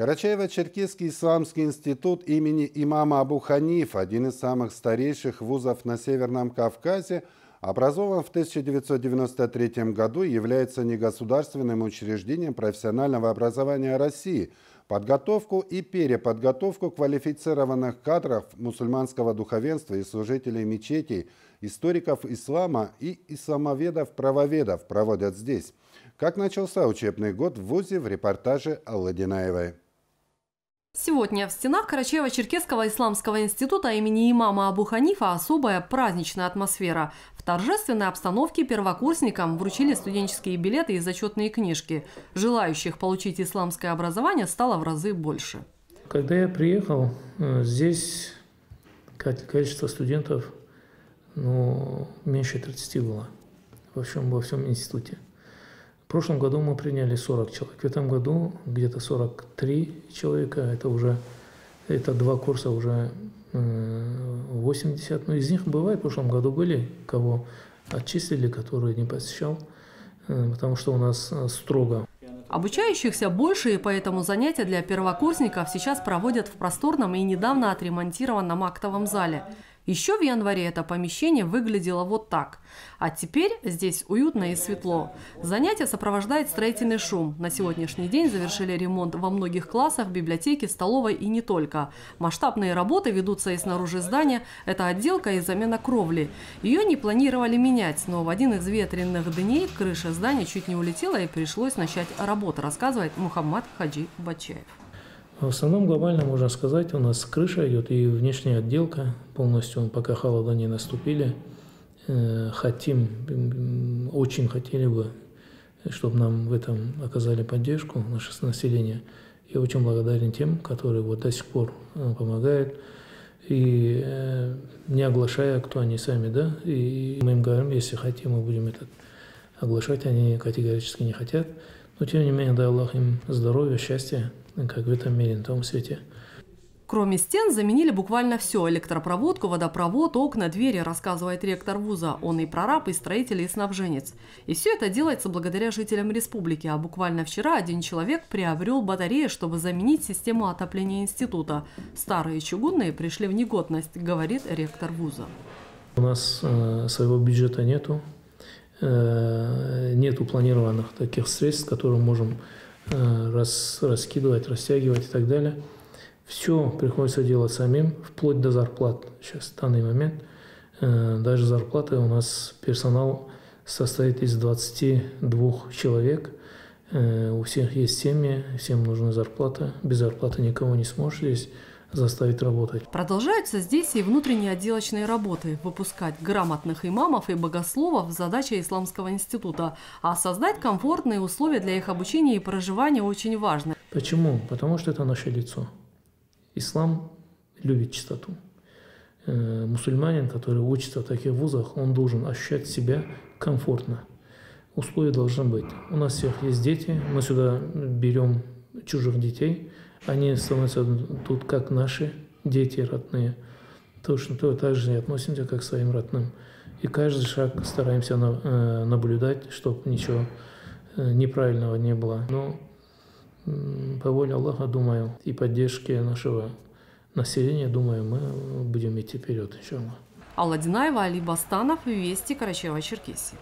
Карачаево-Черкесский исламский институт имени имама Абу Ханиф, один из самых старейших вузов на Северном Кавказе, образован в 1993 году и является негосударственным учреждением профессионального образования России, подготовку и переподготовку квалифицированных кадров мусульманского духовенства и служителей мечетей, историков ислама и исламоведов-правоведов проводят здесь. Как начался учебный год в ВУЗе в репортаже Аллы Динаевой. Сегодня в стенах Карачаево-Черкесского исламского института имени имама Абу Ханифа особая праздничная атмосфера. В торжественной обстановке первокурсникам вручили студенческие билеты и зачетные книжки. Желающих получить исламское образование стало в разы больше. Когда я приехал, э, здесь количество студентов ну, меньше 30 было во всем, во всем институте. В прошлом году мы приняли 40 человек. В этом году где-то 43 человека. Это уже это два курса уже 80. Э, Но из них бывает, в прошлом году были, кого отчислили, которые не посещал, э, потому что у нас э, строго. Обучающихся больше, и поэтому занятия для первокурсников сейчас проводят в просторном и недавно отремонтированном актовом зале – еще в январе это помещение выглядело вот так. А теперь здесь уютно и светло. Занятия сопровождает строительный шум. На сегодняшний день завершили ремонт во многих классах, библиотеке, столовой и не только. Масштабные работы ведутся и снаружи здания. Это отделка и замена кровли. Ее не планировали менять, но в один из ветренных дней крыша здания чуть не улетела и пришлось начать работу, рассказывает Мухаммад Хаджи Бачаев. В основном глобально можно сказать, у нас крыша идет и внешняя отделка полностью, пока холода не наступили. Э, хотим, очень хотели бы, чтобы нам в этом оказали поддержку, наше население. Я очень благодарен тем, которые вот до сих пор э, помогают. И э, не оглашая, кто они сами, да, и мы им говорим, если хотим, мы будем это оглашать, они категорически не хотят. Но тем не менее, дай Аллах им здоровья, счастья, как в этом мире, на том свете. Кроме стен заменили буквально все – электропроводку, водопровод, окна, двери, рассказывает ректор вуза. Он и прораб, и строитель, и снабженец. И все это делается благодаря жителям республики. А буквально вчера один человек приобрел батареи, чтобы заменить систему отопления института. Старые чугунные пришли в негодность, говорит ректор вуза. У нас э, своего бюджета нету, э, нету планированных таких средств, которые можем рас, раскидывать, растягивать и так далее. Все приходится делать самим, вплоть до зарплат. Сейчас в данный момент э, даже зарплаты у нас персонал состоит из 22 человек. Э, у всех есть семьи, всем нужна зарплата. Без зарплаты никого не сможешь здесь заставить работать. Продолжаются здесь и внутренние отделочные работы. Выпускать грамотных имамов и богословов – задача Исламского института. А создать комфортные условия для их обучения и проживания очень важно. Почему? Потому что это наше лицо. Ислам любит чистоту. Э, мусульманин, который учится в таких вузах, он должен ощущать себя комфортно. Условия должны быть. У нас всех есть дети, мы сюда берем чужих детей – они становятся тут как наши дети родные. Точно то, так же и относимся как к своим родным. И каждый шаг стараемся э, наблюдать, чтобы ничего э, неправильного не было. Но по воле Аллаха, думаю, и поддержки нашего населения, думаю, мы будем идти вперед, иншаллах. Алла Динаева, Али Бастанов, Вести, Карачаева, Черкесия.